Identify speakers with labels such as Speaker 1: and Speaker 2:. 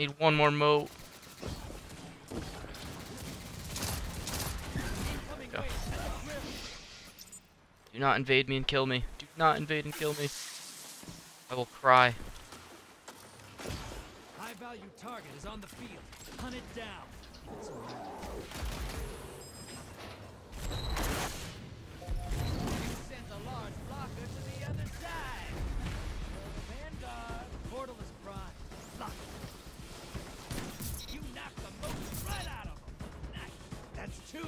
Speaker 1: Need one more mote. Do not invade me and kill me. Do not invade and kill me. I will cry.
Speaker 2: High value target is on the field. Hunt it down. two.